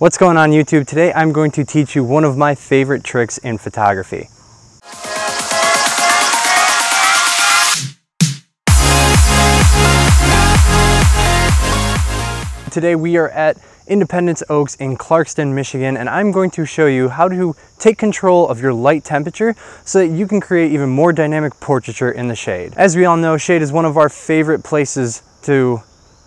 What's going on YouTube? Today I'm going to teach you one of my favorite tricks in photography. Today we are at Independence Oaks in Clarkston, Michigan, and I'm going to show you how to take control of your light temperature so that you can create even more dynamic portraiture in the shade. As we all know, shade is one of our favorite places to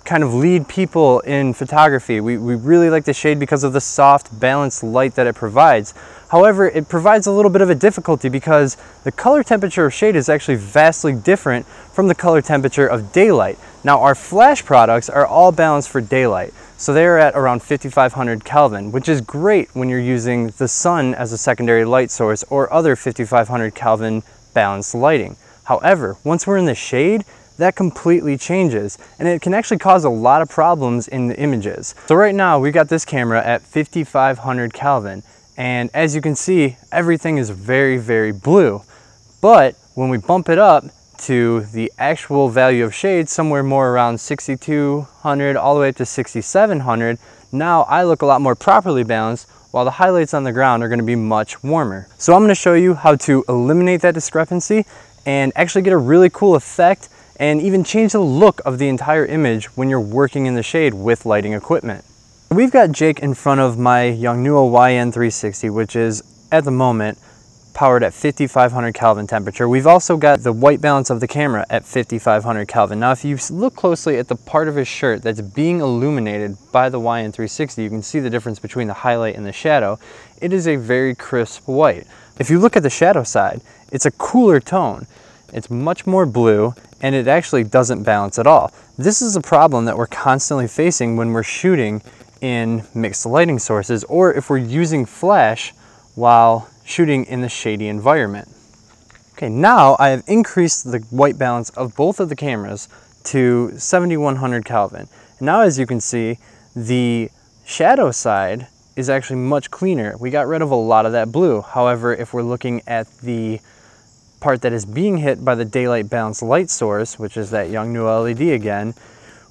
kind of lead people in photography. We, we really like the shade because of the soft, balanced light that it provides. However, it provides a little bit of a difficulty because the color temperature of shade is actually vastly different from the color temperature of daylight. Now our flash products are all balanced for daylight. So they're at around 5500 Kelvin, which is great when you're using the sun as a secondary light source or other 5500 Kelvin balanced lighting. However, once we're in the shade, that completely changes and it can actually cause a lot of problems in the images. So right now we've got this camera at 5500 Kelvin and as you can see everything is very very blue but when we bump it up to the actual value of shade somewhere more around 6200 all the way up to 6700 now I look a lot more properly balanced while the highlights on the ground are going to be much warmer. So I'm going to show you how to eliminate that discrepancy and actually get a really cool effect and even change the look of the entire image when you're working in the shade with lighting equipment. We've got Jake in front of my Yongnuo YN360, which is at the moment powered at 5500 Kelvin temperature. We've also got the white balance of the camera at 5500 Kelvin. Now, if you look closely at the part of his shirt that's being illuminated by the YN360, you can see the difference between the highlight and the shadow. It is a very crisp white. If you look at the shadow side, it's a cooler tone. It's much more blue and it actually doesn't balance at all. This is a problem that we're constantly facing when we're shooting in mixed lighting sources or if we're using flash while shooting in the shady environment. Okay, now I have increased the white balance of both of the cameras to 7100 Kelvin. Now as you can see, the shadow side is actually much cleaner. We got rid of a lot of that blue. However, if we're looking at the part that is being hit by the daylight balanced light source, which is that Yongnuo LED again,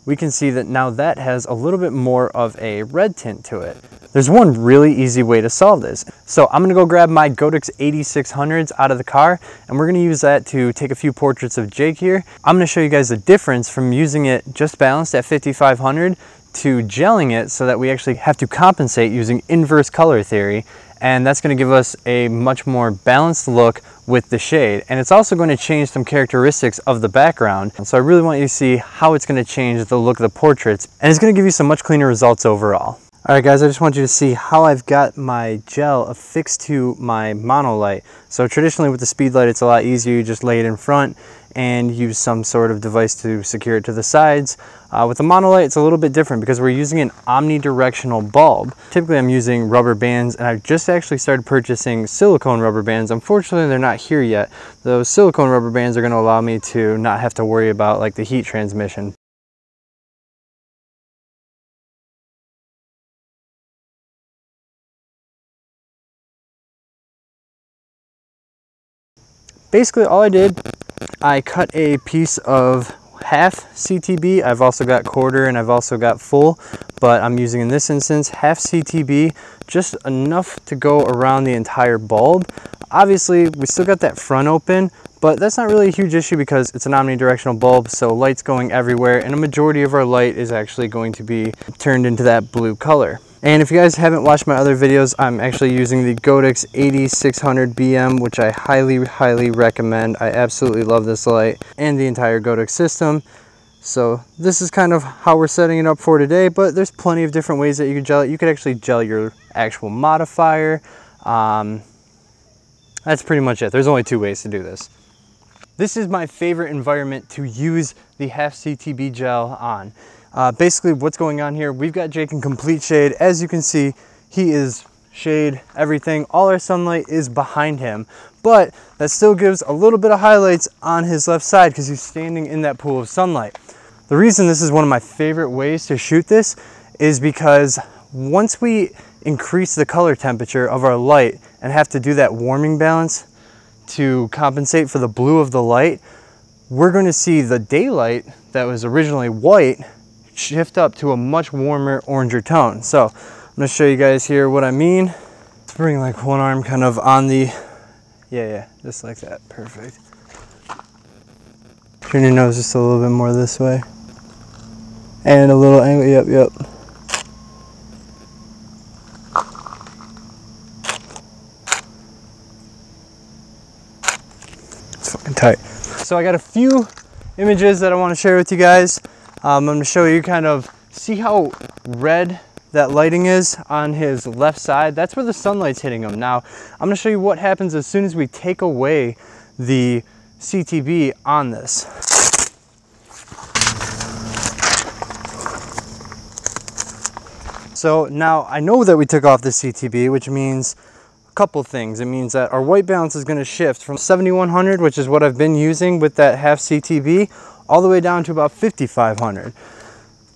we can see that now that has a little bit more of a red tint to it. There's one really easy way to solve this. So I'm gonna go grab my Godox AD600s out of the car and we're gonna use that to take a few portraits of Jake here. I'm gonna show you guys the difference from using it just balanced at 5500 to gelling it so that we actually have to compensate using inverse color theory and that's going to give us a much more balanced look with the shade and it's also going to change some characteristics of the background so I really want you to see how it's going to change the look of the portraits and it's going to give you some much cleaner results overall. Alright guys, I just want you to see how I've got my gel affixed to my monolight. So traditionally with the speed light it's a lot easier, you just lay it in front and use some sort of device to secure it to the sides. Uh, with the monolight it's a little bit different because we're using an omnidirectional bulb. Typically I'm using rubber bands and I've just actually started purchasing silicone rubber bands. Unfortunately they're not here yet. Those silicone rubber bands are going to allow me to not have to worry about like the heat transmission. basically all I did, I cut a piece of half CTB. I've also got quarter and I've also got full, but I'm using in this instance half CTB, just enough to go around the entire bulb. Obviously, we still got that front open, but that's not really a huge issue because it's an omnidirectional bulb, so light's going everywhere, and a majority of our light is actually going to be turned into that blue color. And if you guys haven't watched my other videos, I'm actually using the Godox AD600 BM, which I highly, highly recommend. I absolutely love this light and the entire Godox system. So this is kind of how we're setting it up for today, but there's plenty of different ways that you can gel it. You could actually gel your actual modifier. Um, that's pretty much it. There's only two ways to do this. This is my favorite environment to use the half CTB gel on. Uh, basically what's going on here, we've got Jake in complete shade. As you can see, he is shade, everything. All our sunlight is behind him, but that still gives a little bit of highlights on his left side because he's standing in that pool of sunlight. The reason this is one of my favorite ways to shoot this is because once we increase the color temperature of our light and have to do that warming balance to compensate for the blue of the light, we're going to see the daylight that was originally white shift up to a much warmer oranger tone. So I'm gonna show you guys here what I mean. Let's bring like one arm kind of on the, yeah, yeah, just like that, perfect. Turn your nose just a little bit more this way. And a little angle, yep, yep. It's fucking tight. So I got a few images that I want to share with you guys. Um, I'm going to show you kind of see how red that lighting is on his left side. That's where the sunlight's hitting him. Now I'm going to show you what happens as soon as we take away the CTB on this. So now I know that we took off the CTB, which means couple things. It means that our white balance is gonna shift from 7100, which is what I've been using with that half CTB, all the way down to about 5500.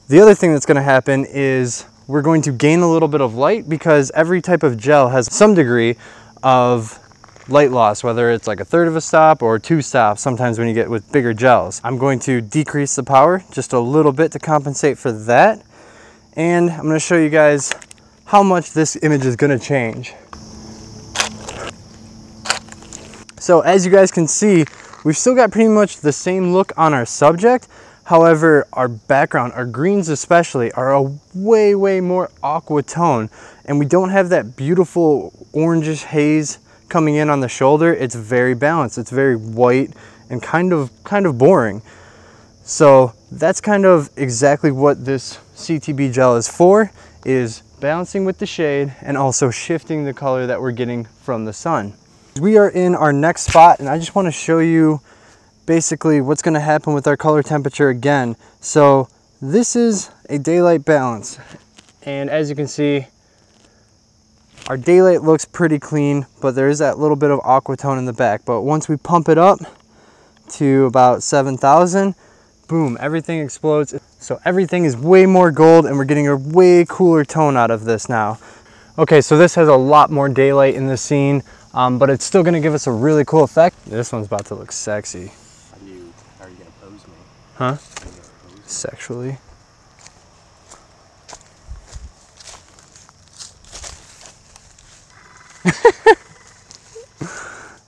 The other thing that's gonna happen is we're going to gain a little bit of light because every type of gel has some degree of light loss, whether it's like a third of a stop or two stops, sometimes when you get with bigger gels. I'm going to decrease the power just a little bit to compensate for that and I'm gonna show you guys how much this image is gonna change. So as you guys can see, we've still got pretty much the same look on our subject. However, our background, our greens especially, are a way, way more aqua tone. And we don't have that beautiful orangish haze coming in on the shoulder. It's very balanced. It's very white and kind of, kind of boring. So that's kind of exactly what this CTB gel is for, is balancing with the shade and also shifting the color that we're getting from the sun. We are in our next spot and I just wanna show you basically what's gonna happen with our color temperature again. So this is a daylight balance. And as you can see, our daylight looks pretty clean, but there is that little bit of aqua tone in the back. But once we pump it up to about 7,000, boom, everything explodes. So everything is way more gold and we're getting a way cooler tone out of this now. Okay, so this has a lot more daylight in the scene, um, but it's still gonna give us a really cool effect. This one's about to look sexy. Are you, are you gonna pose me? Huh? Sexually.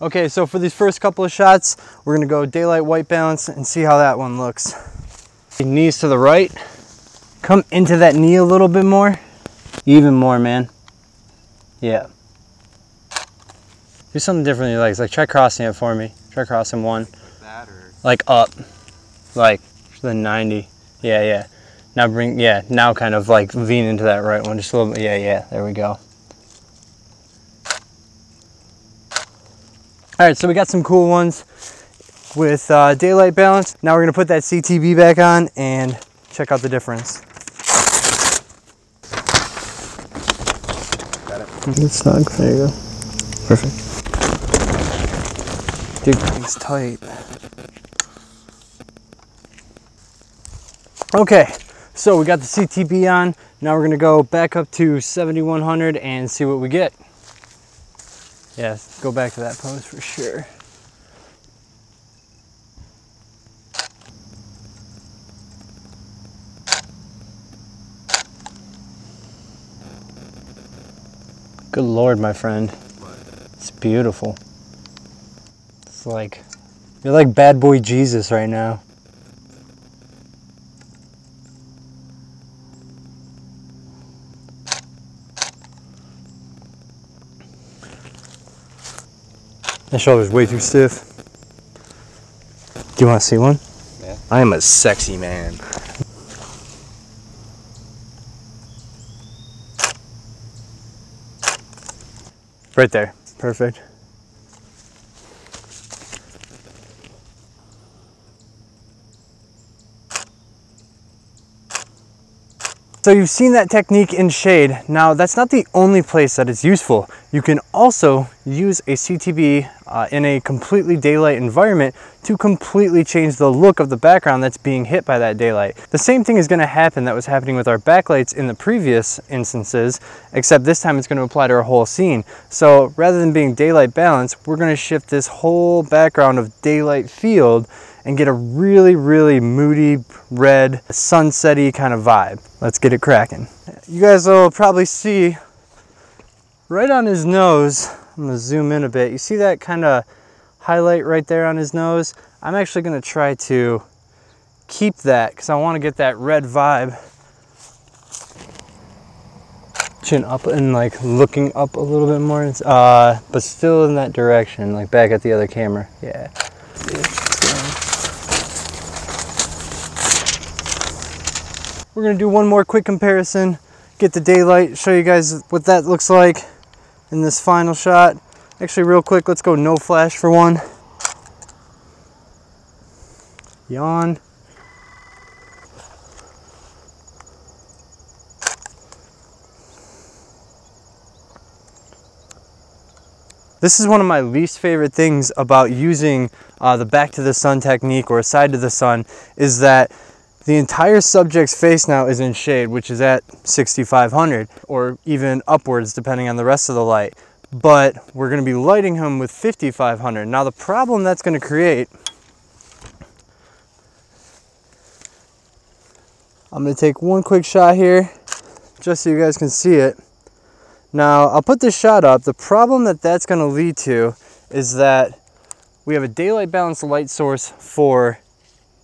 Okay, so for these first couple of shots, we're gonna go daylight white balance and see how that one looks. Knees to the right. Come into that knee a little bit more. Even more, man. Yeah. Do something different with your legs. Like try crossing it for me. Try crossing one. That or Like up. Like the 90. Yeah, yeah. Now bring, yeah, now kind of like lean into that right one just a little bit. Yeah, yeah, there we go. All right, so we got some cool ones with uh, daylight balance. Now we're gonna put that CTB back on and check out the difference. got it. Good snug, there you go. Perfect. Dude, thing's tight. Okay, so we got the CTB on. Now we're gonna go back up to 7100 and see what we get. Yes, go back to that pose for sure. Good lord, my friend. It's beautiful. Like, you're like bad boy Jesus right now. That shoulder's way too stiff. Do you want to see one? Yeah. I am a sexy man. Right there. Perfect. So you've seen that technique in shade. Now that's not the only place that it's useful. You can also use a CTB uh, in a completely daylight environment to completely change the look of the background that's being hit by that daylight. The same thing is gonna happen that was happening with our backlights in the previous instances, except this time it's gonna apply to our whole scene. So rather than being daylight balance, we're gonna shift this whole background of daylight field and get a really, really moody, red, sunsetty kind of vibe. Let's get it cracking. You guys will probably see right on his nose, I'm gonna zoom in a bit. You see that kind of highlight right there on his nose? I'm actually gonna try to keep that because I wanna get that red vibe. Chin up and like looking up a little bit more, uh, but still in that direction, like back at the other camera. Yeah. We're gonna do one more quick comparison, get the daylight, show you guys what that looks like in this final shot. Actually, real quick, let's go no flash for one. Yawn. This is one of my least favorite things about using uh, the back to the sun technique or a side to the sun is that the entire subject's face now is in shade, which is at 6500 or even upwards depending on the rest of the light. But we're gonna be lighting him with 5500. Now the problem that's gonna create, I'm gonna take one quick shot here just so you guys can see it. Now I'll put this shot up. The problem that that's gonna lead to is that we have a daylight balanced light source for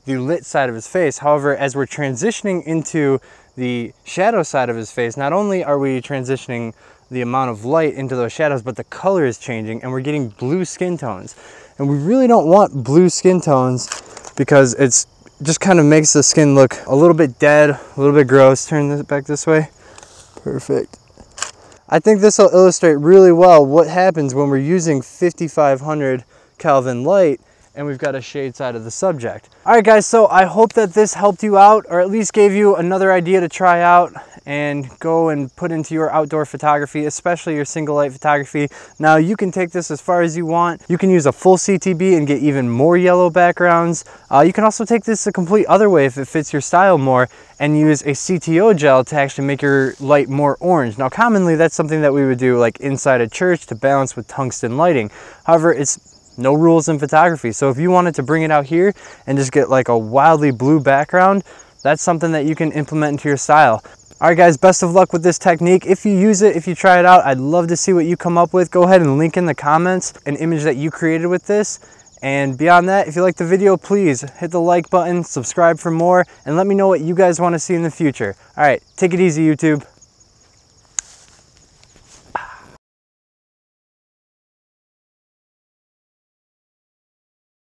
the lit side of his face. However, as we're transitioning into the shadow side of his face, not only are we transitioning the amount of light into those shadows, but the color is changing and we're getting blue skin tones. And we really don't want blue skin tones because it's just kind of makes the skin look a little bit dead, a little bit gross. Turn this back this way. Perfect. I think this will illustrate really well what happens when we're using 5500 Kelvin light and we've got a shade side of the subject. All right guys, so I hope that this helped you out or at least gave you another idea to try out and go and put into your outdoor photography, especially your single light photography. Now you can take this as far as you want. You can use a full CTB and get even more yellow backgrounds. Uh, you can also take this a complete other way if it fits your style more and use a CTO gel to actually make your light more orange. Now commonly that's something that we would do like inside a church to balance with tungsten lighting. However, it's no rules in photography. So if you wanted to bring it out here and just get like a wildly blue background, that's something that you can implement into your style. All right guys, best of luck with this technique. If you use it, if you try it out, I'd love to see what you come up with. Go ahead and link in the comments an image that you created with this. And beyond that, if you like the video, please hit the like button, subscribe for more, and let me know what you guys want to see in the future. All right, take it easy, YouTube.